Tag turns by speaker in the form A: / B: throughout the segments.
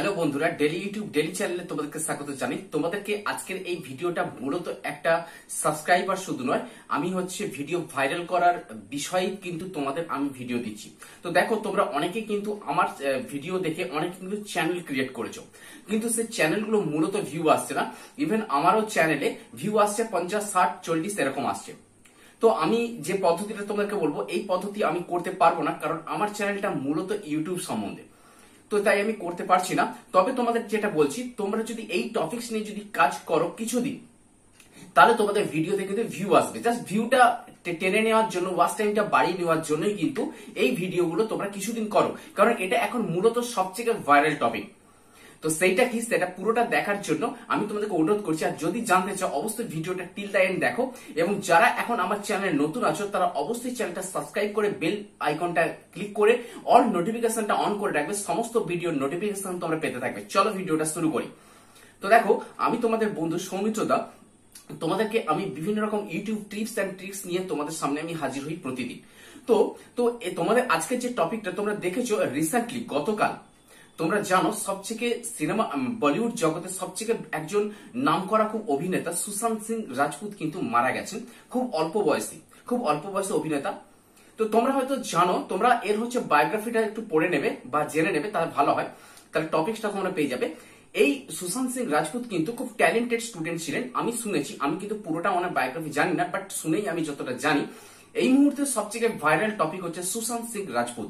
A: Hello বন্ধুরা daily YouTube daily চ্যানেলে তোমাদেরকে স্বাগত জানাই। তোমাদেরকে আজকের এই ভিডিওটা মূলত একটা সাবস্ক্রাইবার শুধু নয়, আমি হচ্ছে ভিডিও ভাইরাল করার বিষয়ে কিন্তু তোমাদের আমি ভিডিও দিচ্ছি। তো দেখো, তোমরা অনেকে কিন্তু আমার ভিডিও দেখে অনেক কিন্তু চ্যানেল ক্রিয়েট করেছ। কিন্তু সেই চ্যানেলগুলো মূলত ভিউ আসছে না। ইভেন আমারও চ্যানেলে ভিউ আসছে পঞ্চাশ, ষাট, চল্লিশ, এরকম আসছে। তো আমি যে পদ্ধতিটা তোমাদেরকে বলব, এই পদ্ধতি আমি করতে পারব না, কারণ আমার চ্যানেলটা মূলত ইউটিউব সম্বন্ধে। তো তাই আমি করতে পারছি না। তবে তোমাদের যেটা বলছি, তোমরা যদি এই টপিকস নিয়ে যদি কাজ করো কিছুদিন, তাহলে তোমাদের ভিডিওতে কিন্তু ভিউ আসবে। জাস্ট ভিউটা টেনে নেওয়ার জন্য ওয়াচ টাইমটা বাড়িয়ে নেওয়ার জন্যই কিন্তু এই ভিডিওগুলো তোমরা কিছুদিন করো। কারণ এটা এখন মূলত সবচেয়ে ভাইরাল টপিক তো সেইটা কি, সেটা পুরোটা দেখার জন্য আমি তোমাদেরকে অনুরোধ করছি, আর যদি জানতে চাও, অবশ্যই ভিডিওটা টিল দা এন্ড দেখো। এবং যারা এখন আমার চ্যানেলে নতুন আছো, তারা অবশ্যই চ্যানেলটা সাবস্ক্রাইব করে বেল আইকনটা ক্লিক করে অল নোটিফিকেশনটা অন করে রাখবে। সমস্ত ভিডিওর নোটিফিকেশন তোমরা পেতে থাকবে। চলো ভিডিওটা শুরু করি। তো দেখো, আমি তোমাদের বন্ধু সৌমিত্র দা, তোমাদেরকে আমি বিভিন্ন রকম ইউটিউব টিপস অ্যান্ড ট্রিক্স নিয়ে তোমাদের সামনে আমি হাজির হই প্রতিদিন। তো তো তোমাদের আজকের যে টপিকটা তোমরা দেখেছ রিসেন্টলি গতকাল। তোমরা জানো সবচেয়ে সিনেমা বলিউড জগতে সবচেয়ে একজন নাম করা খুব অভিনেতা সুশান্ত সিং রাজপুত কিন্তু মারা গেছেন, খুব অল্প বয়সী, খুব অল্প বয়সী অভিনেতা। তো তোমরা হয়তো জানো, তোমরা এর হচ্ছে বায়োগ্রাফিটা একটু পড়ে নেবে বা জেনে নেবে, তাহলে ভালো হয়। তাহলে টপিকসটা তোমরা পেয়ে যাবে। এই সুশান্ত সিং রাজপুত কিন্তু খুব ট্যালেন্টেড স্টুডেন্ট ছিলেন, আমি শুনেছি, আমি কিন্তু পুরোটা অনেক বায়োগ্রাফি জানি না বাট শুনেই আমি যতটা জানি। এই মুহূর্তে সবচেয়ে ভাইরাল টপিক হচ্ছে সুশান্ত সিং রাজপুত।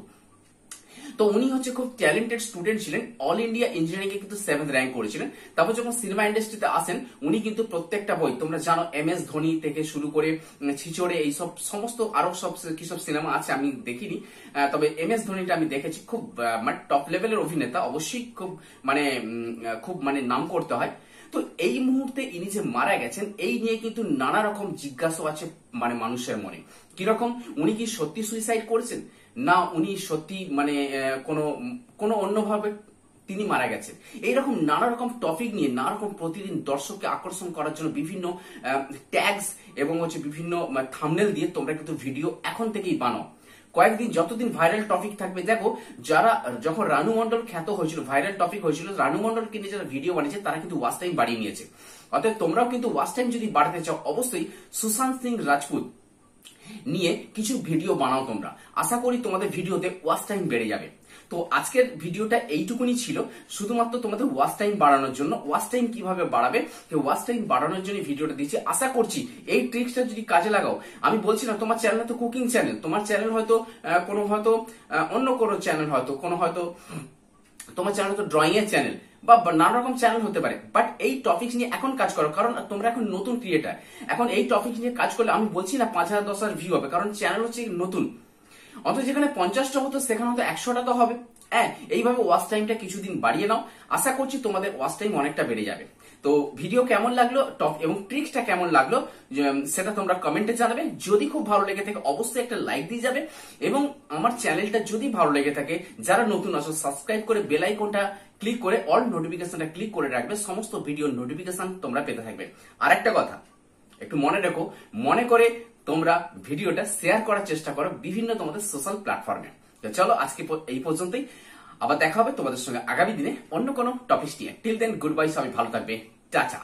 A: তো উনি হচ্ছে খুব ট্যালেন্টেড স্টুডেন্ট ছিলেন। অল ইন্ডিয়া ইঞ্জিনিয়ারিং এ কিন্তু সেভেন্থ র্যাঙ্ক করেছিলেন। তারপর যখন সিনেমা ইন্ডাস্ট্রিতে আসেন, উনি কিন্তু প্রত্যেকটা বই, তোমরা জানো এম এস ধোনি থেকে শুরু করে ছিচড়ে এই সব সমস্ত আরও সব কি সব সিনেমা আছে আমি দেখিনি। তবে এম এস ধোনিটা আমি দেখেছি খুব মানে টপ লেভেলের অভিনেতা। অবশ্যই খুব মানে খুব মানে নাম করতে হয়। তো এই মুহূর্তে ইনি যে মারা গেছেন, এই নিয়ে কিন্তু নানা রকম জিজ্ঞাসা আছে মানে মানুষের মনে। কীরকম? উনি কি সত্যি সুইসাইড করেছেন? না, উনি সত্যি মানে কোনো কোনো অন্যভাবে তিনি মারা গেছেন? এইরকম নানা রকম টপিক নিয়ে, নানা রকম প্রতিদিন দর্শককে আকর্ষণ করার জন্য বিভিন্ন ট্যাগস এবং হচ্ছে বিভিন্ন থামনেল দিয়ে তোমরা কিন্তু ভিডিও এখন থেকেই বানাও। কয়েকদিন যতদিন ভাইরাল টপিক থাকবে, দেখো, যারা, যখন রানু মন্ডল খ্যাত হয়েছিল ভাইরাল টপিক হয়েছিল, রানু মন্ডলকে নিয়ে যারা ভিডিও বানিয়েছে, তারা কিন্তু ওয়াচ টাইম বাড়িয়ে নিয়েছে। অর্থাৎ তোমরাও কিন্তু ওয়াচ টাইম যদি বাড়াতে চাও, অবশ্যই সুশান্ত সিং রাজপুত নিয়ে কিছু ভিডিও বানাও তোমরা। আশা করি তোমাদের ভিডিওতে ওয়াচ টাইম বেড়ে যাবে। তো আজকের ভিডিওটা এইটুকুনি ছিল। শুধুমাত্র তোমাদের ওয়াচ টাইম বাড়ানোর জন্য। ওয়াচ টাইম কীভাবে বাড়াবে? ওয়াচ টাইম বাড়ানোর জন্য ভিডিওটা দিচ্ছি আশা করছি এই ট্রিক্সটা যদি কাজে লাগাও, আমি বলছি না, তোমার চ্যানেল তো কুকিং চ্যানেল তোমার চ্যানেল হয়তো কোনো হয়তো অন্য কোনো চ্যানেল হয়তো, কোনো হয়তো, তোমার চ্যানেল তো ড্রয়িং এর চ্যানেল বা নানা রকম চ্যানেল হতে পারে। বাট এই টপিক নিয়ে এখন কাজ করো, কারণ তোমরা এখন নতুন ক্রিয়েটার এখন এই টপিক নিয়ে কাজ করলে আমি বলছি না পাঁচ হাজার, দশ হাজার ভিউ হবে, কারণ চ্যানেল হচ্ছে নতুন। অথচ যেখানে পঞ্চাশটা হতো, সেখানে হয়তো একশোটা তো হবে। হ্যাঁ এইভাবে ওয়াচ টাইমটা কিছুদিন বাড়িয়ে নাও আশা করছি তোমাদের ওয়াচ টাইম অনেকটা বেড়ে যাবে। তো ভিডিও কেমন লাগল টপ এবং ট্রিক্সটা কেমন লাগল সেটা তোমরা কমেন্টে জানাবে। যদি খুব ভালো লেগে থাকে, অবশ্যই একটা লাইক দিয়ে যাবে এবং আমার চ্যানেলটা যদি ভালো লেগে থাকে, যারা নতুন আসো সাবস্ক্রাইব করে বেল আইকনটা ক্লিক করে অল নোটিফিকেশনটা ক্লিক করে রাখবে, সমস্ত ভিডিও নোটিফিকেশন তোমরা পেতে থাকবে। আর একটা কথা, একটু মনে রেখো, মনে করে তোমরা ভিডিওটা শেয়ার করার চেষ্টা করো বিভিন্ন তোমাদের সোশ্যাল প্ল্যাটফর্মে চলো, আজকে এই পর্যন্তই। আবার দেখা হবে তোমাদের সঙ্গে আগামী দিনে অন্য কোনো টপিক নিয়ে। টিল দেন গুড বাই সবাই ভালো থাকবে। চাচা